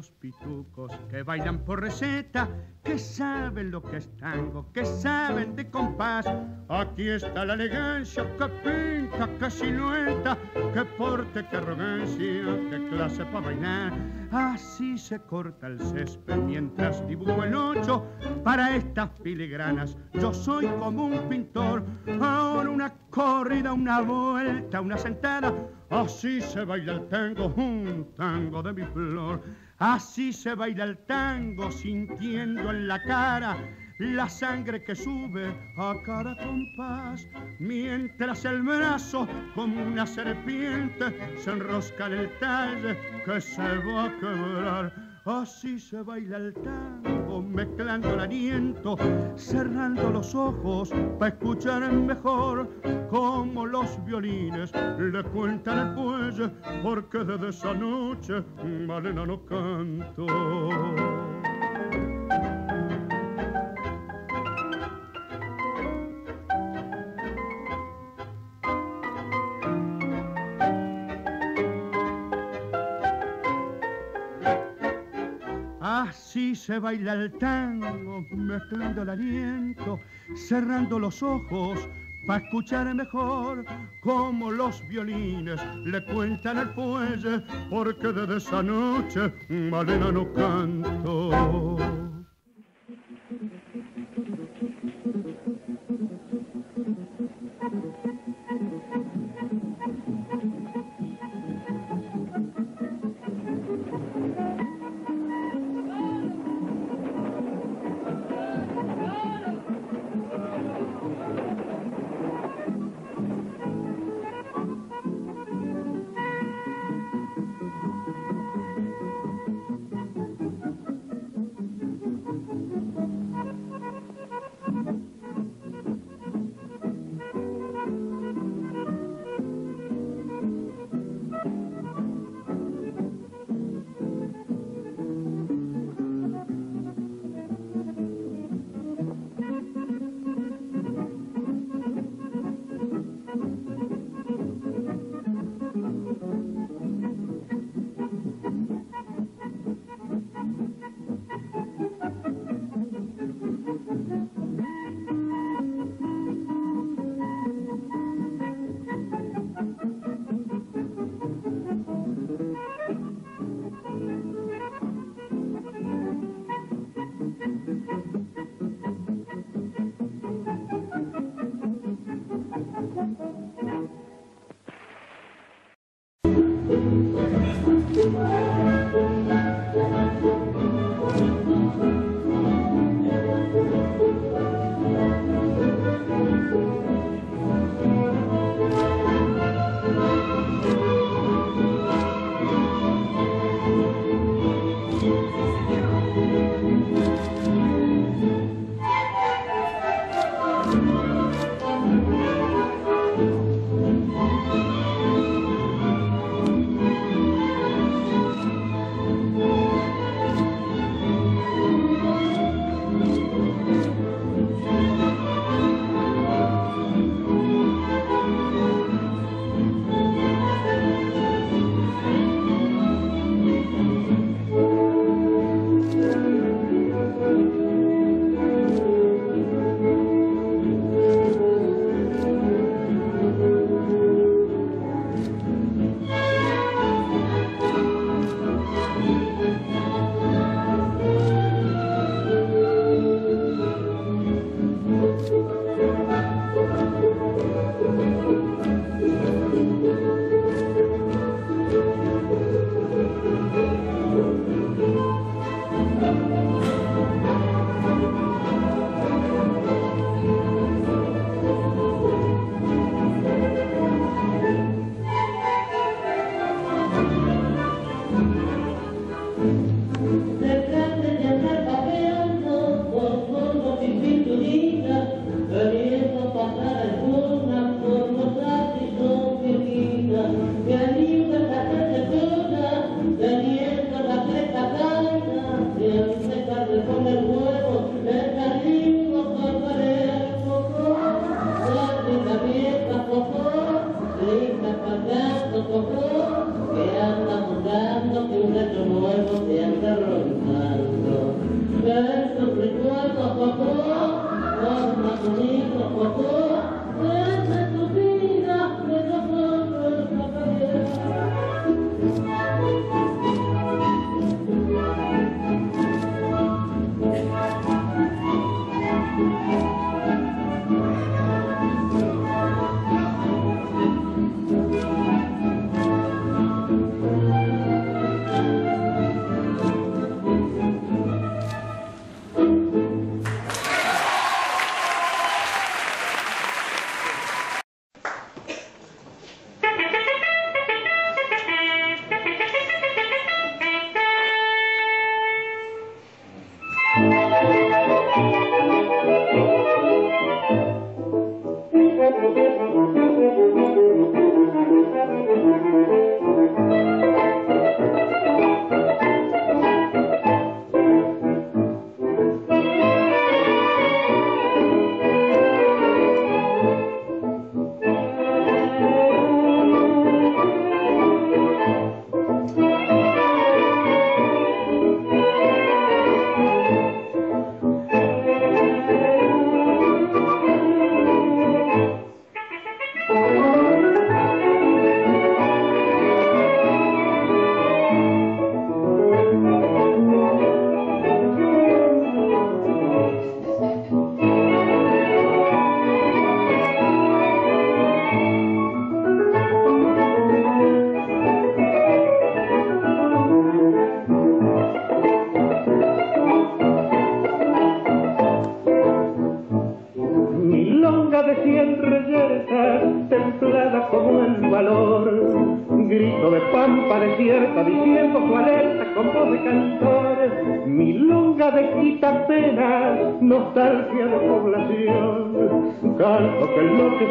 ¿Qué saben los pitucos que bailan por receta? ¿Qué saben lo que es tango? ¿Qué saben de compás? Aquí está la elegancia que pinta, que silueta, que porte, que arrogancia, que clase para bailar. Así se corta el césped mientras dibujo el ocho. Para estas filigranas yo soy como un pintor. Ahora una corrida, una vuelta, una sentada Así se baila el tango, un tango de mi flor. Así se baila el tango sintiendo en la cara la sangre que sube a cada compás, mientras el brazo como una serpiente se enrosca en el talle que se va a quebrar. Así se baila el tango, mezclando el aliento, cerrando los ojos para escuchar mejor como los violines le cuentan el fuelle, porque desde esa noche Malena no canto. Se baila el tango, mezclando el aliento, cerrando los ojos para escuchar mejor como los violines le cuentan el fuelle, porque desde esa noche Malena no canto.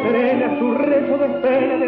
serena su rezo de pena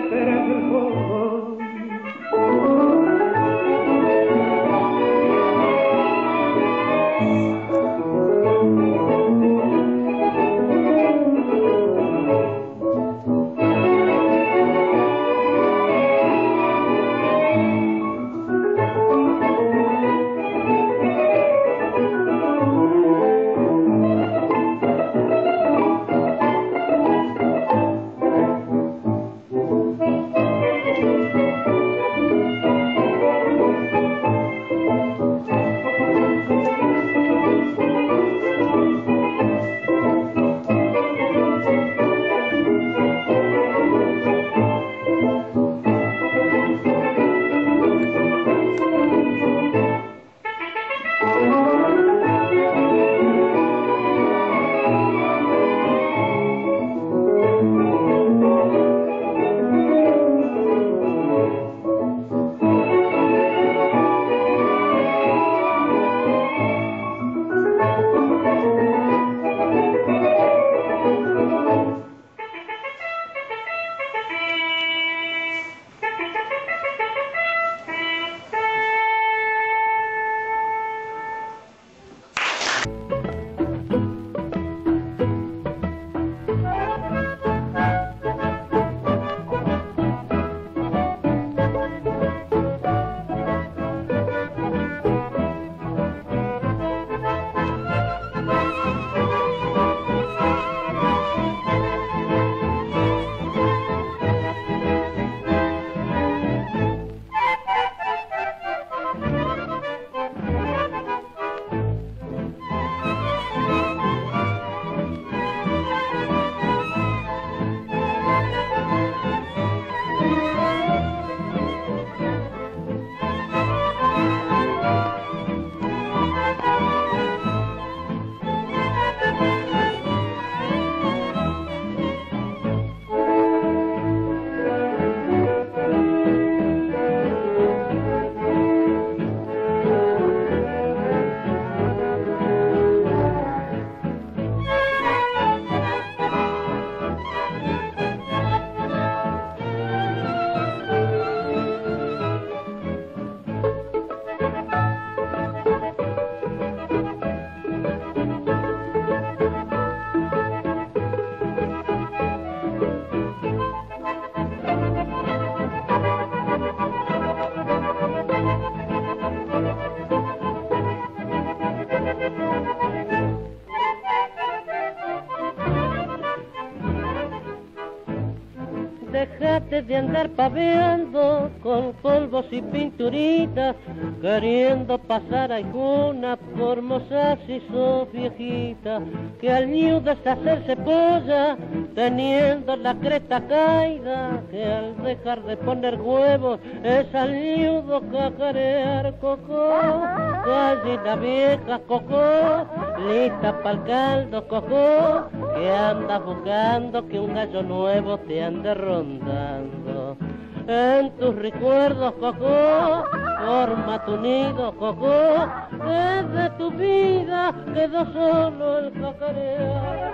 antes de andar paveando con polvos y pinturitas, queriendo pasar alguna por mozas y sus viejitas, que al nido deshacerse polla, teniendo la cresta caída, que al dejar de poner huevos es al nido cacarear coco, gallina vieja coco, lista pa'l caldo coco, que anda buscando que un gallo nuevo te ande rondando. En tus recuerdos, Coco, forma tu nido, Coco, desde tu vida quedó solo el cacarear.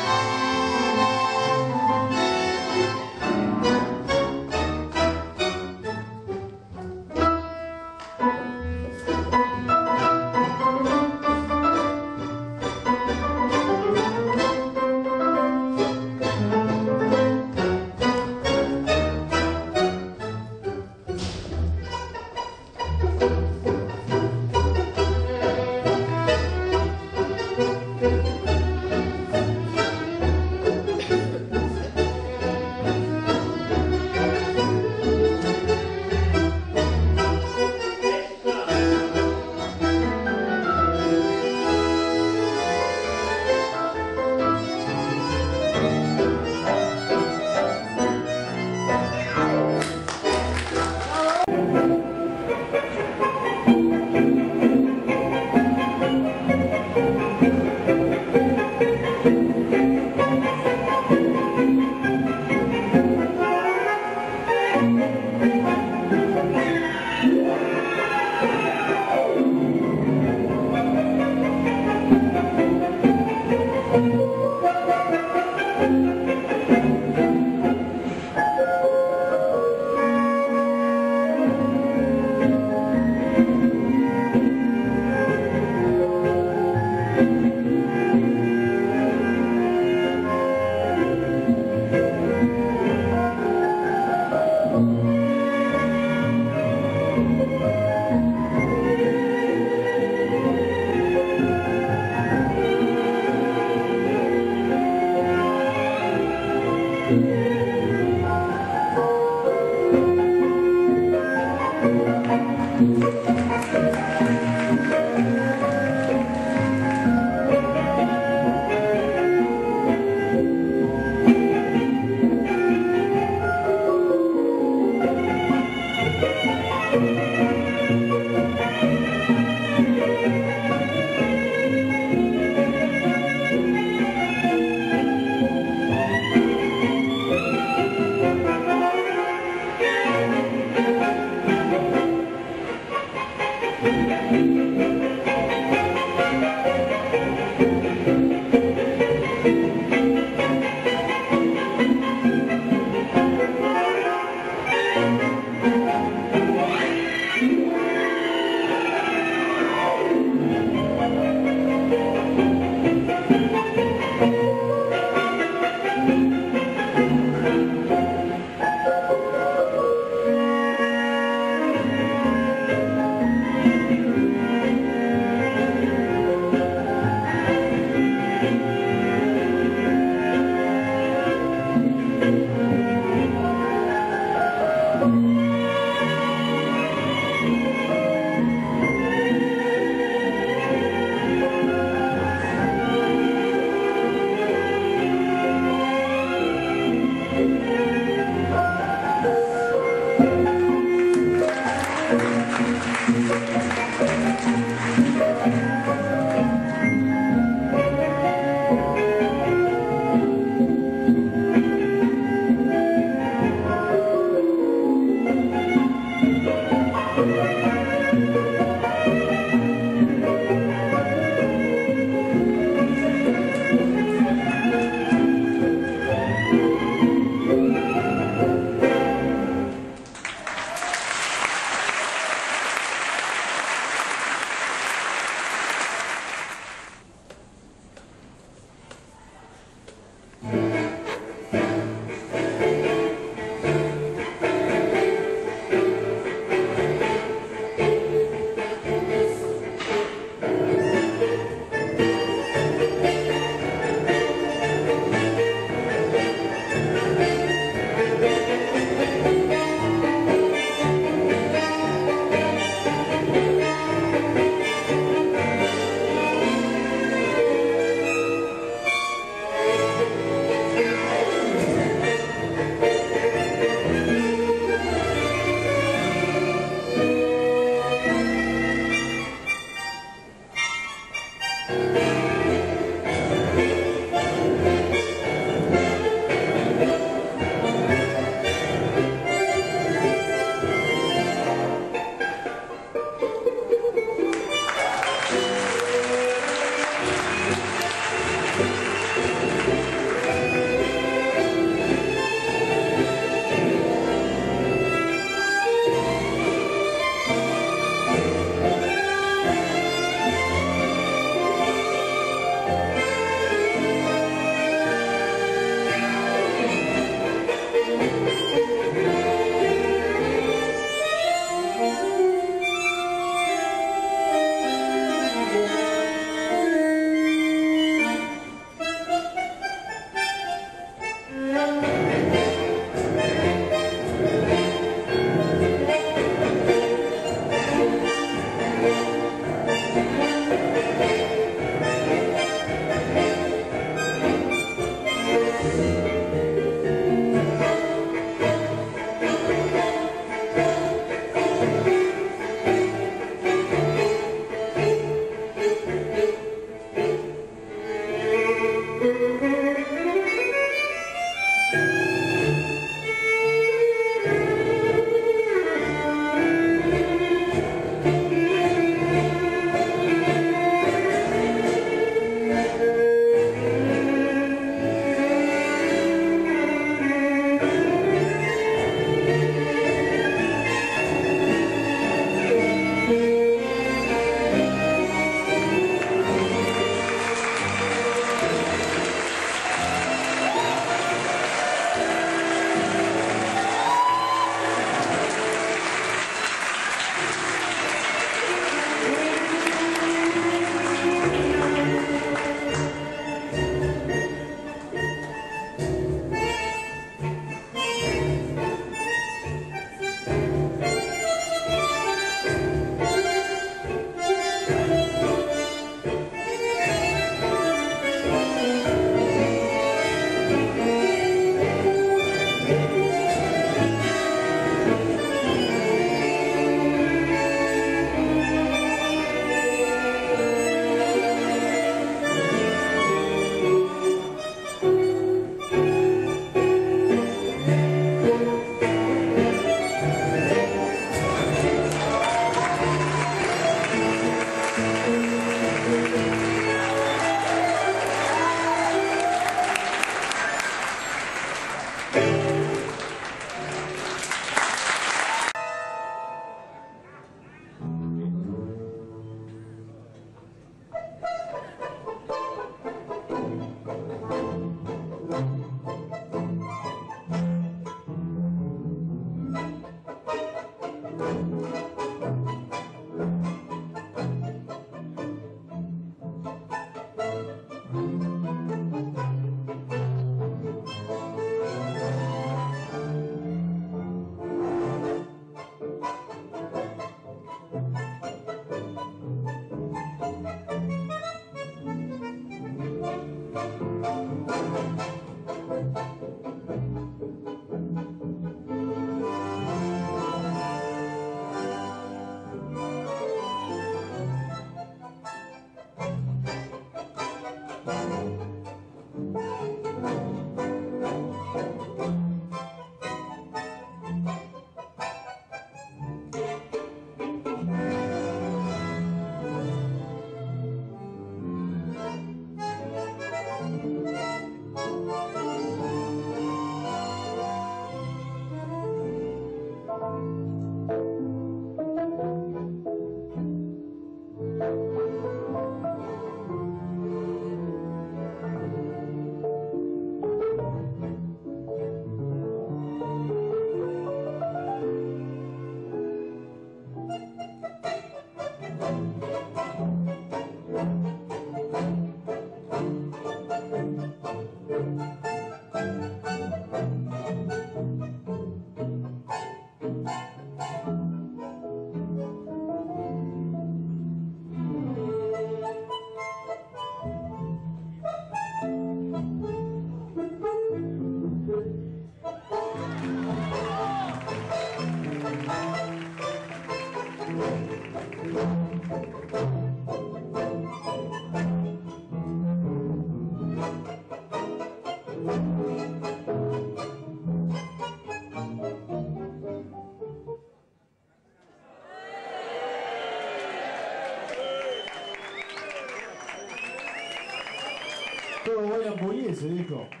ですね、リクを。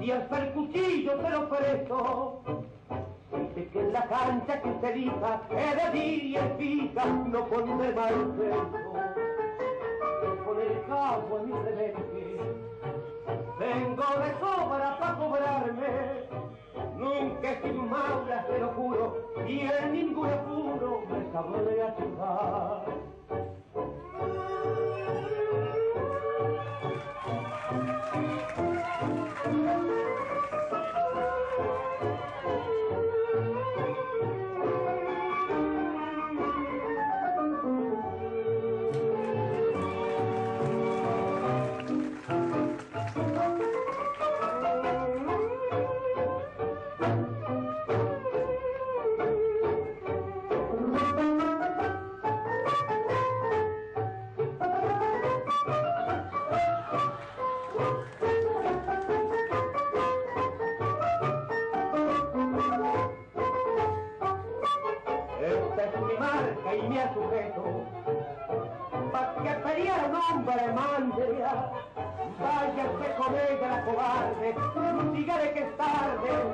Y al percutillo te lo preso. Dice que en la cancha que se elija es de y es pica, no pondré mal peso. Con el cabo en mi celeste, tengo de sobra para cobrarme. Nunca he sido maula, te lo juro, y en ningún apuro me sabré ayudar. vaya usted con ella la cobarde, no diga que es tarde,